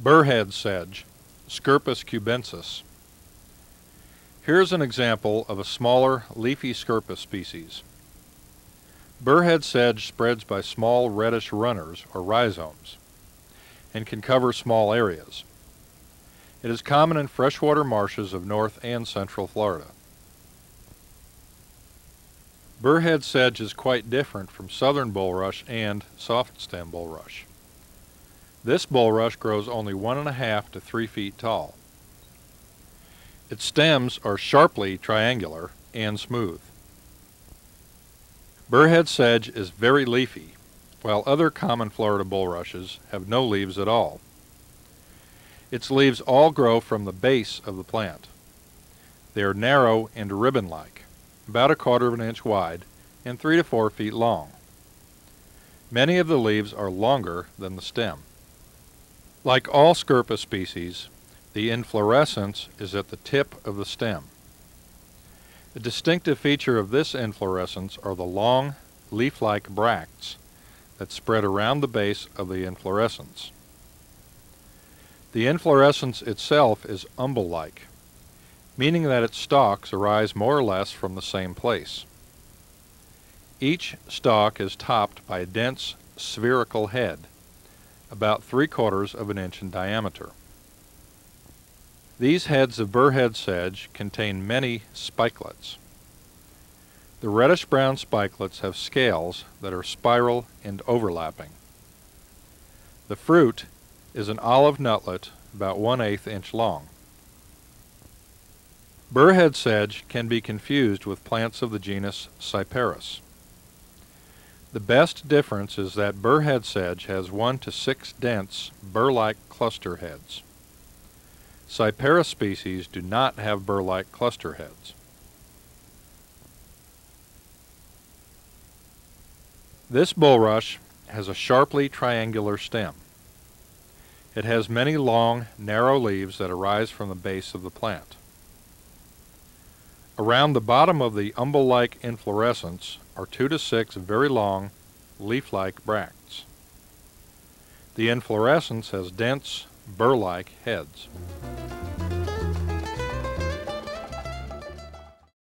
Burrhead sedge, Scirpus cubensis. Here's an example of a smaller leafy scirpus species. Burrhead sedge spreads by small reddish runners or rhizomes and can cover small areas. It is common in freshwater marshes of north and central Florida. Burrhead sedge is quite different from southern bulrush and soft stem bulrush. This bulrush grows only one and a half to three feet tall. Its stems are sharply triangular and smooth. Burrhead sedge is very leafy, while other common Florida bulrushes have no leaves at all. Its leaves all grow from the base of the plant. They are narrow and ribbon-like, about a quarter of an inch wide and three to four feet long. Many of the leaves are longer than the stem. Like all Scirpus species, the inflorescence is at the tip of the stem. A distinctive feature of this inflorescence are the long, leaf-like bracts that spread around the base of the inflorescence. The inflorescence itself is umbel-like, meaning that its stalks arise more or less from the same place. Each stalk is topped by a dense spherical head about three quarters of an inch in diameter. These heads of burrhead sedge contain many spikelets. The reddish-brown spikelets have scales that are spiral and overlapping. The fruit is an olive nutlet about one-eighth inch long. Burrhead sedge can be confused with plants of the genus Cyperus. The best difference is that burrhead sedge has one to six dense, burr-like cluster heads. Cyperus species do not have burr-like cluster heads. This bulrush has a sharply triangular stem. It has many long, narrow leaves that arise from the base of the plant. Around the bottom of the umbel-like inflorescence are two to six very long, leaf-like bracts. The inflorescence has dense, burr-like heads.